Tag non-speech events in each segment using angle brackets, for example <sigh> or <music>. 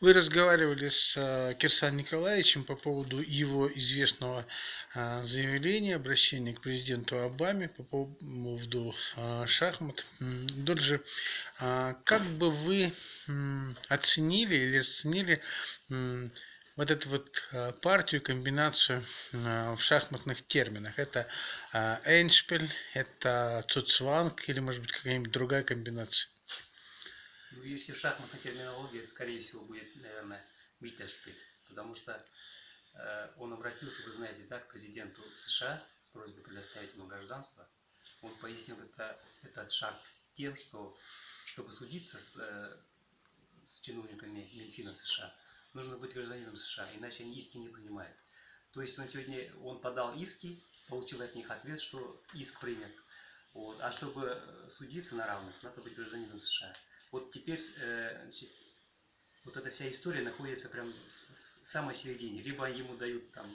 Вы разговаривали с э, Кирсан Николаевичем по поводу его известного э, заявления, обращения к президенту Обаме по поводу э, шахмат. Дольже, как бы вы оценили или оценили вот эту вот партию, комбинацию в шахматных терминах. Это Эйншпиль, это Цуцванг или, может быть, какая-нибудь другая комбинация? Ну, если шахматной терминологии, скорее всего, будет, наверное, Виттельшпиль, потому что э, он обратился, вы знаете, да, к президенту США с просьбой предоставить ему гражданство. Он пояснил это, этот шаг тем, что чтобы судиться с, э, с чиновниками Минфина США, нужно быть гражданином США, иначе они иски не принимают. То есть он сегодня он подал иски, получил от них ответ, что иск принят. Вот. А чтобы судиться на равных, надо быть гражданином США. Вот теперь э, значит, вот эта вся история находится прям в самой середине. Либо ему дают там,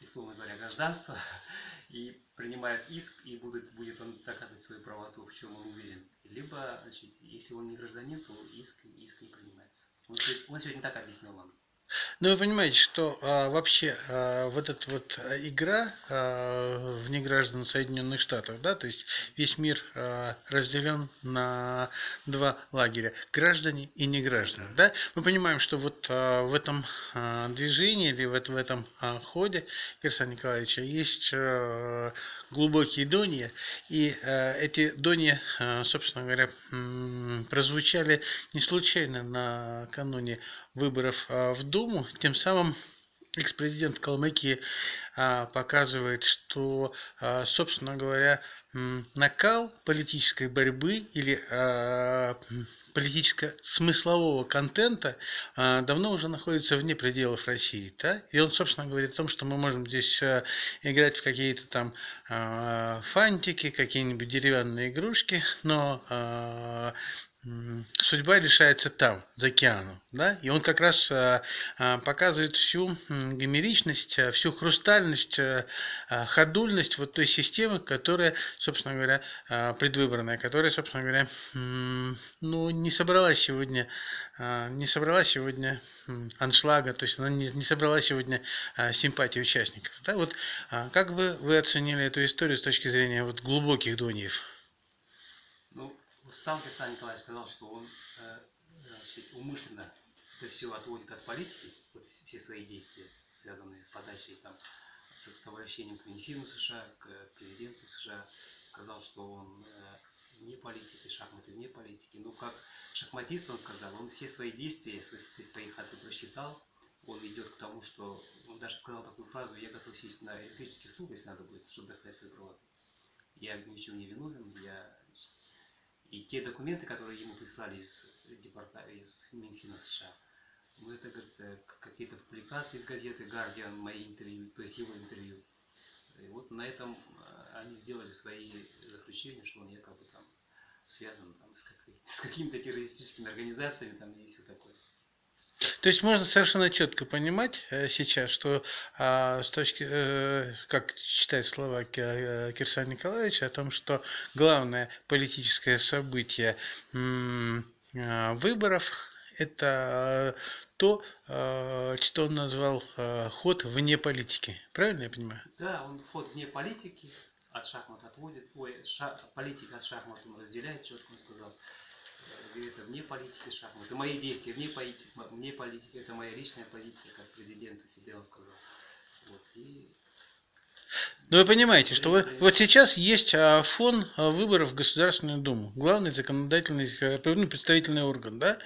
условно говоря, гражданство <laughs> и принимают иск, и будет, будет он доказывать свою правоту, в чем он уверен. Либо, значит, если он не гражданин, то иск, иск не принимается. Он, он сегодня так объяснил вам. Ну, вы понимаете, что а, вообще а, вот эта вот игра а, вне граждан Соединенных Штатов, да, то есть весь мир а, разделен на два лагеря, граждане и не граждане, да. Мы понимаем, что вот а, в этом а, движении или вот в этом а, ходе Кирсана Николаевича есть а, глубокие донья, и а, эти донья, а, собственно говоря, прозвучали не случайно накануне выборов а, в Думу. Тем самым экс-президент Калмыкии а, показывает, что, а, собственно говоря, накал политической борьбы или политического смыслового контента давно уже находится вне пределов России. Да? И он, собственно, говорит о том, что мы можем здесь играть в какие-то там фантики, какие-нибудь деревянные игрушки, но судьба решается там, за океаном. Да? И он как раз а, а, показывает всю гомеричность, а, всю хрустальность, ходульность вот той системы, которая, собственно говоря, предвыборная, которая, собственно говоря, ну, не собрала сегодня, не собрала сегодня аншлага, то есть она не, не собрала сегодня симпатии участников. Да? Вот, как бы вы оценили эту историю с точки зрения вот, глубоких доньев? Ну, сам Писатель Николаевич сказал, что он э, значит, умышленно это все отводит от политики, вот все свои действия, связанные с подачей там, с, с обращением к Минфину США, к президенту США, сказал, что он э, не политик, и шахматы вне политики. Ну, как шахматист он сказал, он все свои действия, все свои ходы просчитал, он идет к тому, что он даже сказал такую фразу, я готов сесть на электрический стул, если надо будет, чтобы доказать свою правоту. Я ни в чем не виновен, я и те документы, которые ему прислали из, департа... из Минфина США, ну это э, какие-то публикации из газеты Guardian, мои интервью, то есть его интервью. И вот на этом э, они сделали свои заключения, что он якобы там связан там, с, как... <laughs> с какими-то террористическими организациями там и все такое. То есть можно совершенно четко понимать э, сейчас, что а, с точки, э, как читает слова э, Кирсана Николаевича, о том, что главное политическое событие а, выборов это то, что он назвал ход вне политики. Правильно я понимаю? Да, он ход вне политики, от шахмат отводит, ой, ша, политика от шахмат он разделяет, четко он сказал это? Вне политики шахматы. Мои действия вне политики, вне политики, это моя личная позиция, как президента Фиделов сказал. Вот, и но вы понимаете, что вы, вот сейчас есть а, фон а, выборов в Государственную Думу, главный законодательный э, ну, представительный орган, да,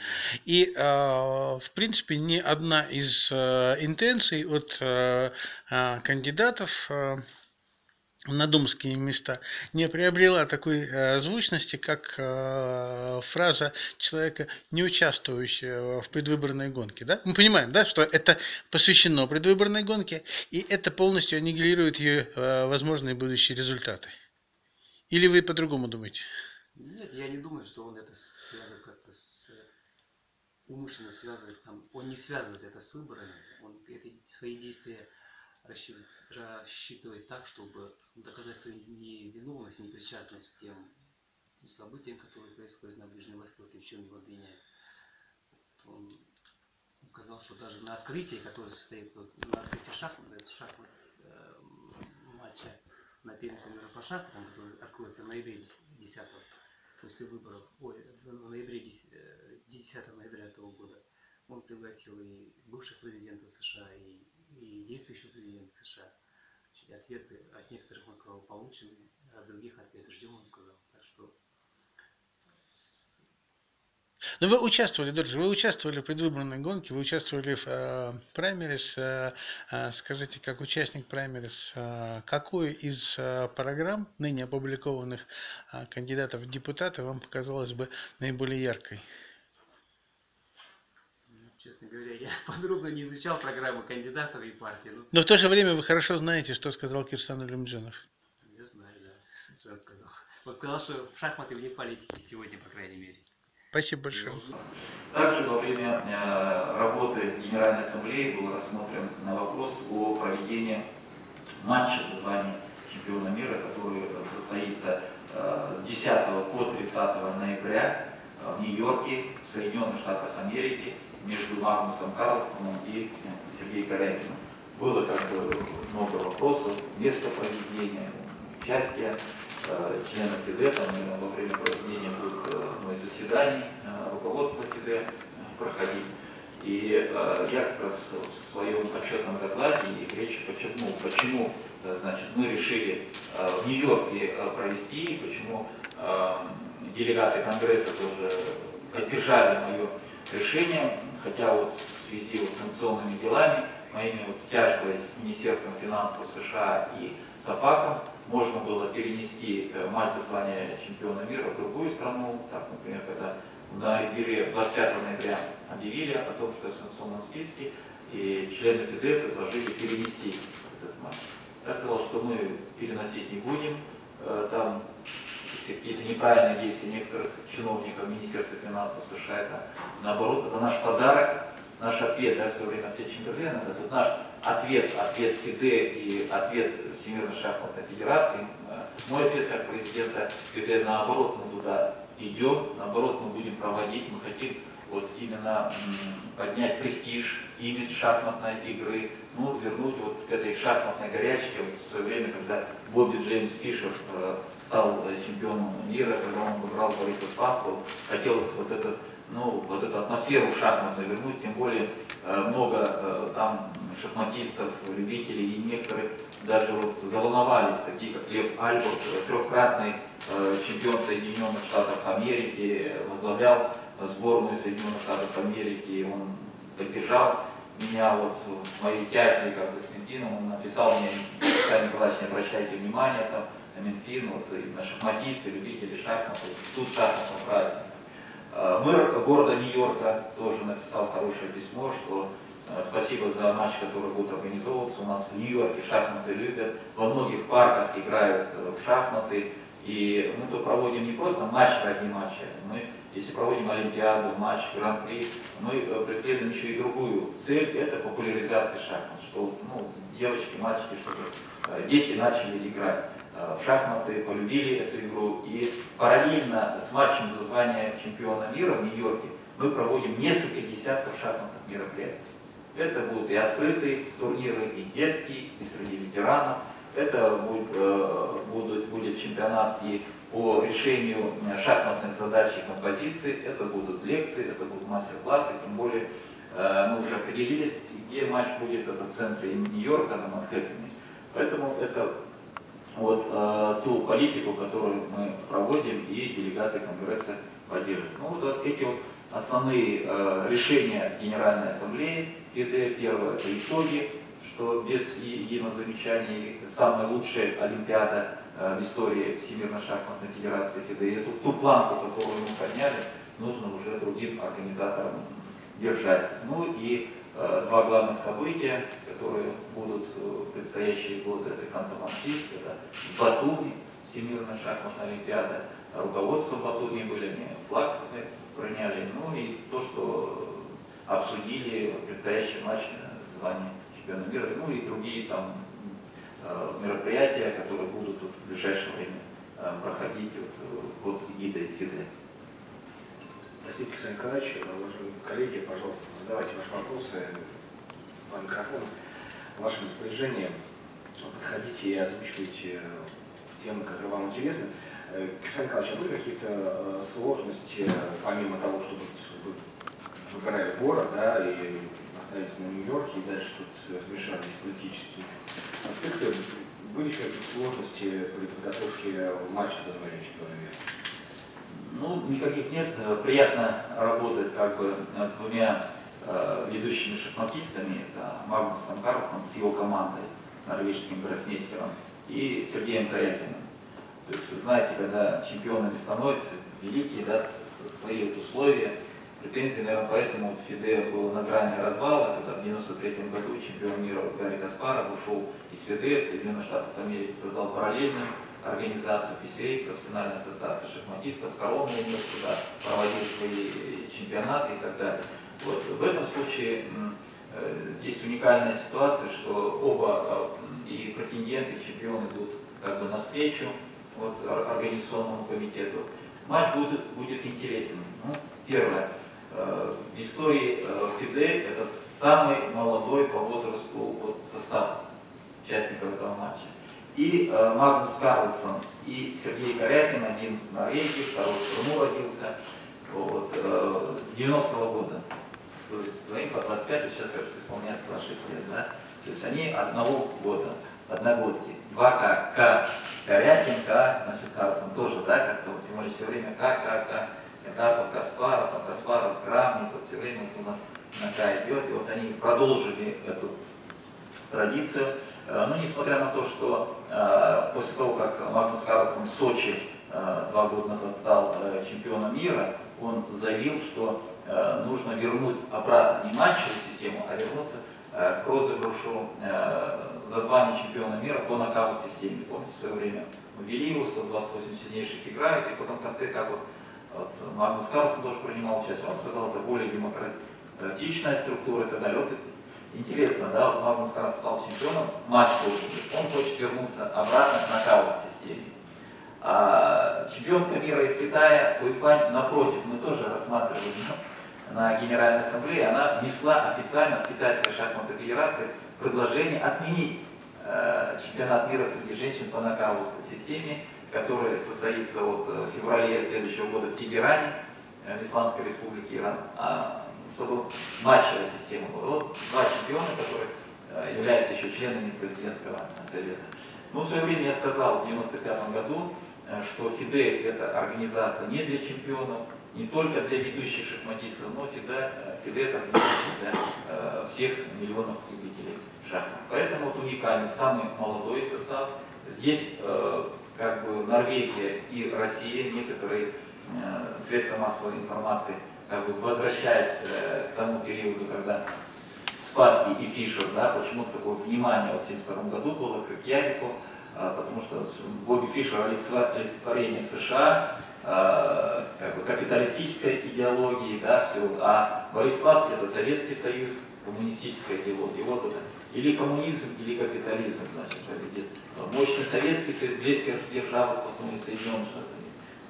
и а, в принципе ни одна из интенций от кандидатов на думские места не приобрела такой э, звучности, как э, фраза человека, не участвующего в предвыборной гонке. Да? Мы понимаем, да, что это посвящено предвыборной гонке, и это полностью аннигилирует ее э, возможные будущие результаты. Или вы по-другому думаете? Нет, я не думаю, что он это связывает как-то с умышленно связывает там, он не связывает это с выборами, он эти свои действия рассчитывать, так, чтобы доказать свою невиновность, непричастность к тем событиям, которые происходят на Ближнем Востоке, в чем его обвиняют. Он что даже на открытии, которое состоится вот, на открытии шахмат, шахмат э, матча на первенстве мира по шахматам, который откроется в ноябре 10 после выборов, ой, в ноябре 10, 10 э, ноября этого года, он пригласил и бывших президентов США, и, и действующего президента США. Ответы от некоторых, он сказал, получены, а от других ответы ждем, он сказал. Так что но ну, вы участвовали, Дорж, вы участвовали в предвыборной гонке, вы участвовали в э, праймерис. Э, э, скажите, как участник праймерис, э, какую из э, программ ныне опубликованных э, кандидатов в депутаты вам показалось бы наиболее яркой? Ну, говоря, я <laughs> подробно не изучал программу кандидатов и партии. Но... но в то же время вы хорошо знаете, что сказал Кирсан Люмджинов. Я знаю, да. <laughs> Что он сказал. Он сказал, что в шахматы вне политики сегодня, по крайней мере. Спасибо большое. Также во время э, работы Генеральной Ассамблеи был рассмотрен вопрос о проведении матча за звание чемпиона мира, который состоится э, с 10 по 30 ноября в Нью-Йорке, в Соединенных Штатах Америки, между Магнусом Карлсоном и Сергеем Корякиным. Было как бы много вопросов, место проведения, участия. Э, членов ФИДЕ, там, во время проведения будут э, из заседаний э, руководства ФИДЕ проходить. И я как раз в своем отчетном докладе и речи подчеркнул, почему значит, мы решили в Нью-Йорке провести, почему делегаты Конгресса тоже поддержали мое решение, хотя вот в связи вот с санкционными делами, моими вот стяжкой с Министерством финансов США и САФАКом, можно было перенести э, матч за звание чемпиона мира в другую страну. Так, например, когда на ноябре, 25 ноября объявили о том, что в санкционном списке, и члены ФИДЕ предложили перенести этот матч. Я сказал, что мы переносить не будем. Э, там какие-то неправильные действия некоторых чиновников Министерства финансов США, это наоборот, это наш подарок, наш ответ, да, все время ответ Чемберлена, это тут наш ответ, ответ ФИДЕ и ответ Всемирной шахматной федерации. Мой ответ как президента ФИДЕ, наоборот, мы туда идем, наоборот, мы будем проводить, мы хотим вот именно поднять престиж, имидж шахматной игры, ну, вернуть вот к этой шахматной горячке, вот в свое время, когда Бобби Джеймс Фишер э, стал чемпионом мира, когда он выиграл Бориса Спасского, хотелось вот этот ну, вот эту атмосферу шахматную вернуть, тем более э, много э, там шахматистов, любителей, и некоторые даже вот заволновались, такие как Лев Альберт, трехкратный э, чемпион Соединенных Штатов Америки, возглавлял сборную Соединенных Штатов Америки, он поддержал меня вот в моей тяжбе как бы с Минфином, он написал мне, Александр Николаевич, не обращайте внимания, там, на Минфин, вот, на шахматисты, любители шахматов, тут шахматный праздник. Э, мэр города Нью-Йорка тоже написал хорошее письмо, что э, спасибо за матч, который будет организовываться. У нас в Нью-Йорке шахматы любят, во многих парках играют э, в шахматы. И мы тут проводим не просто матч ради матча, мы, если проводим Олимпиаду, матч, Гран-при, мы преследуем еще и другую цель, это популяризация шахмат, что ну, девочки, мальчики, чтобы дети начали играть. Э, в шахматы, полюбили эту игру. И параллельно с матчем за звание чемпиона мира в Нью-Йорке мы проводим несколько десятков шахматных мероприятий. Это будут и открытые турниры, и детские, и среди ветеранов. Это э, будет чемпионат и по решению шахматных задач и композиций. Это будут лекции, это будут мастер-классы, тем более э, мы уже определились, где матч будет, это в центре Нью-Йорка на Манхэттене. Поэтому это вот, э, ту политику, которую мы проводим, и делегаты Конгресса поддерживают. Ну, вот эти вот основные э, решения Генеральной Ассамблеи ФИДЕ. Первое – это итоги, что без единого замечания самая лучшая Олимпиада э, в истории Всемирной шахматной федерации ФИДЕ. Эту, ту планку, которую мы подняли, нужно уже другим организаторам держать. Ну и Э, два главных события, которые будут в предстоящие годы. Это Ханты-Мансийск, это Батуми, Всемирная шахматная олимпиада. Руководство Батуми были, они флаг приняли. Ну и то, что обсудили предстоящий матч звания чемпиона мира, ну и другие там э, мероприятия, которые будут в ближайшее время э, проходить вот, под гидой ФИДЕ. Василий Александр Николаевич, уважаемые коллеги, пожалуйста, задавайте ваши вопросы по микрофону, вашим распоряжением. Подходите и озвучивайте темы, которые вам интересны. Александр Николаевич, а были какие-то сложности, помимо того, что вы выбирали город, да, и остановились на Нью-Йорке, и дальше тут вмешались политические аспекты, были еще сложности при подготовке матча за два чемпиона мира? Ну, никаких нет. Приятно работать как бы с двумя э, ведущими шахматистами, это Магнусом Карлсом с его командой, норвежским гроссмейстером, и Сергеем Корякиным. То есть вы знаете, когда чемпионами становятся великие, да, свои условия, претензии, наверное, поэтому Фиде был на грани развала, когда в 93 году чемпион мира Гарри Каспаров ушел из Фиде в Соединенных Штатах Америки, создал параллельную организацию PCA, профессиональная ассоциация шахматистов, Корона имел туда, проводил свои чемпионаты и так далее. Вот. В этом случае э, здесь уникальная ситуация, что оба э, и претенденты, и чемпионы идут как бы навстречу вот, организационному комитету. Матч будет, будет интересен. Ну, первое. Э, в истории ФИДЕ это самый молодой по возрасту вот, состав участников этого матча и э, Магнус Карлсон, и Сергей Корякин, один в Норвегии, второй в Крыму родился, вот, э, 90-го года. То есть двоим по 25, сейчас, кажется, исполняется 26 лет, да? То есть они одного года, одногодки. Два К, К, Корякин, К, значит, Карлсон тоже, да, как-то вот сегодня все время К, К, К. Карпов, Каспаров, а Каспаров, вот все время вот у нас на К идет, и вот они продолжили эту традицию. Э, но несмотря на то, что э, после того, как Магнус Карлсон в Сочи э, два года назад стал чемпионом мира, он заявил, что нужно вернуть обратно не матчевую систему, а вернуться к розыгрышу за звание чемпиона мира по нокаут-системе. Помните, в свое время ввели его, 128 сильнейших играют, и потом в конце, как вот, вот Магнус Карлсон тоже принимал участие, он сказал, это более демократичная структура и так далее. Вот Интересно, да, Магнус Карлс стал чемпионом, матч быть. Он хочет вернуться обратно к нокаут-системе. А чемпионка мира из Китая, Хуйфань, напротив, мы тоже рассматривали на Генеральной Ассамблее, она внесла официально от Китайской шахматной федерации предложение отменить э, чемпионат мира среди женщин по нокаут-системе, который состоится вот в феврале следующего года в Тегеране, э, в Исламской республике Иран. А чтобы матчевая система была. Вот два чемпиона, которые э, являются еще членами президентского совета. Ну, в свое время я сказал в 1995 году, э, что ФИДЕ это организация не для чемпионов, не только для ведущих шахматистов, но ФИДЕ, э, ФИДЕ это организация для всех миллионов любителей шахмат. Поэтому вот уникальный, самый молодой состав. Здесь как бы Норвегия и Россия, некоторые средства массовой информации – как бы возвращаясь э, к тому периоду, когда Спасский и Фишер, да, почему-то такое внимание вот в 1972 году было к Явику, а, потому что Бобби Фишер олицетворение США, а, как бы капиталистической идеологии, да, все, а Борис Спасский это Советский Союз, коммунистическая идеология. Вот это или коммунизм, или капитализм, значит, победит. Мощный Советский Союз, близких державы столкнулись с Соединенными Штатами.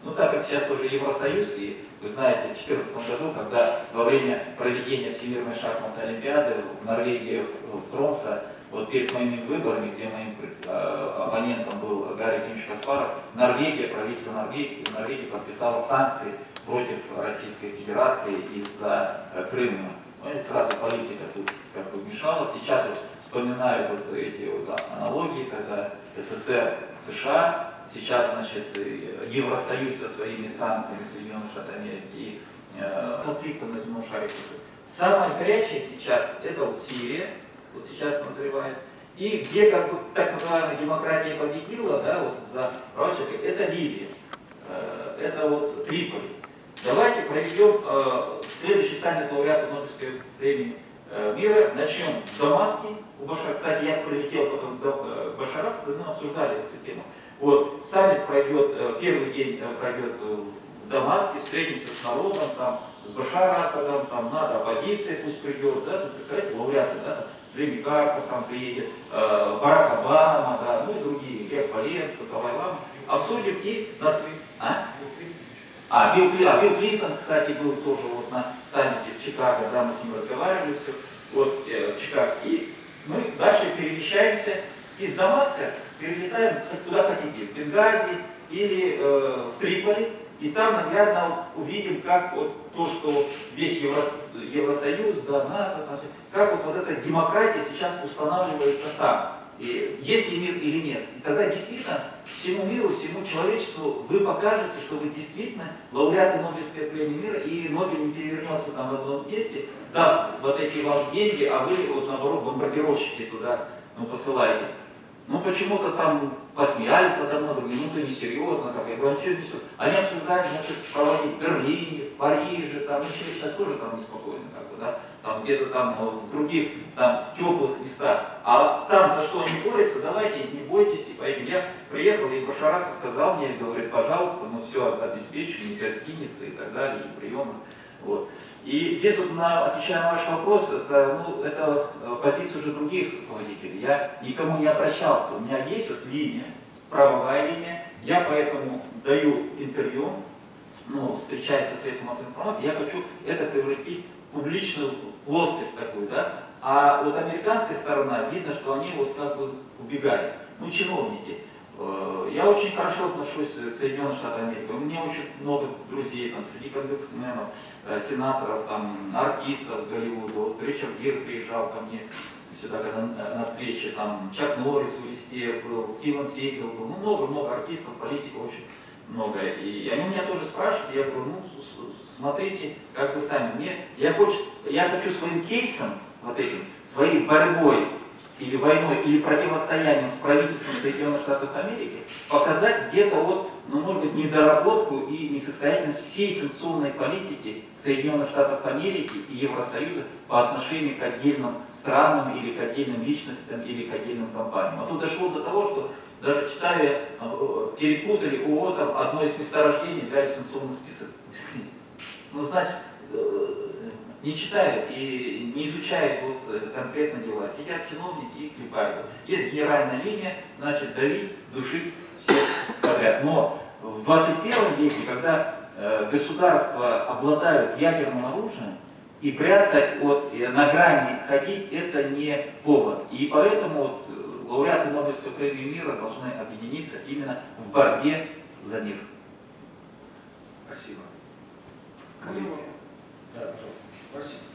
Ну так как сейчас тоже Евросоюз и вы знаете, в 2014 году, когда во время проведения Всемирной шахматной олимпиады в Норвегии, в, в Тромсе, вот перед моими выборами, где моим э, оппонентом был Гарри Климович Каспаров, Норвегия, правительство Норвегии, Норвегии подписало санкции против Российской Федерации из-за э, Крыма. Ну и сразу политика тут как бы вмешалась. Сейчас вот вспоминают вот эти вот аналогии, когда СССР, США сейчас, значит, Евросоюз со своими санкциями Соединенных Штатов Америки и э, конфликтом на земном шаре. Самое горячее сейчас это вот Сирия, вот сейчас назревает, и где как бы так называемая демократия победила, да, вот за права это Ливия, э, это вот Триполи. Давайте проведем э, следующий саммит лауреата Нобелевской премии мира, начнем в Дамаске, у Башара, кстати, я прилетел потом до э, Башара, мы обсуждали эту тему. Вот, саммит пройдет, э, первый день э, пройдет в Дамаске, встретимся с народом, там, с Башар Асадом, там надо оппозиция пусть придет, да, тут, представляете, лауреаты, да, Джимми Карпер там приедет, э, Барак Обама, да, ну и другие, Лев Валенса, Талай Лама, обсудим и на. А? А, Билл, а Билл Клинтон, кстати, был тоже вот на саммите в Чикаго, да, мы с ним разговаривали все, вот э, в Чикаго. И мы дальше перемещаемся из Дамаска, перелетаем куда хотите, в Бенгази или э, в Триполи, и там наглядно увидим, как вот то, что весь Еврос- Евросоюз, да, НАТО, там всё, как вот, вот эта демократия сейчас устанавливается там. И есть ли мир или нет. И тогда действительно всему миру, всему человечеству вы покажете, что вы действительно лауреаты Нобелевской премии мира, и Нобель не перевернется там в одном месте, дав вот эти вам деньги, а вы вот наоборот бомбардировщики туда ну, посылаете. Ну почему-то там посмеялись надо мной, другие, ну ты несерьезно, как я говорю, «А что несу?» Они обсуждают, значит, проводить в Берлине, в Париже, там, сейчас- сейчас тоже там неспокойно, как бы, да, там где-то там э, в других, там в теплых местах. А там за что они борются, давайте, не бойтесь и поедем. Я приехал, и Башарас сказал мне, говорит, пожалуйста, мы все обеспечим, и гостиницы и так далее, и приемы. Вот. И здесь вот на, отвечая на ваш вопрос, это, ну, это э, позиция уже других руководителей. Я никому не обращался. У меня есть вот линия, правовая линия. Я поэтому даю интервью, ну, встречаясь со средством массовой информации, я хочу это превратить в публичную плоскость такую, да. А вот американская сторона, видно, что они вот как бы убегают. Ну, чиновники. Э, Я очень хорошо отношусь к Соединенным Штатам Америки. У меня очень много друзей там, среди конгрессменов, э, сенаторов, там, артистов с Голливуда. Вот Ричард Гир приезжал ко мне сюда, когда на, на встрече, там Чак Норрис в листе был, Стивен Сигел был, ну много-много артистов, политиков очень много. И они меня тоже спрашивают, я говорю, ну смотрите, как вы сами. Мне, я, хочу, я хочу своим кейсом, вот этим, своей борьбой или войной, или противостоянием с правительством Соединенных Штатов Америки, показать где-то вот, ну, может быть, недоработку и несостоятельность всей санкционной политики Соединенных Штатов Америки и Евросоюза по отношению к отдельным странам или к отдельным личностям или к отдельным компаниям. А тут дошло до того, что даже читая, э, перепутали ООО, там одно из месторождений взяли санкционный список. Ну, значит, э, не читают и не изучают вот э, конкретно дела. Сидят чиновники и клепают. Есть генеральная линия, значит, давить, душить всех подряд. Но в 21 веке, когда государства обладают ядерным оружием, и бряцать вот, на грани ходить, это не повод. И поэтому вот, лауреаты Нобелевской премии мира должны объединиться именно в борьбе за мир. Спасибо. Коллеги. Да, пожалуйста. Спасибо.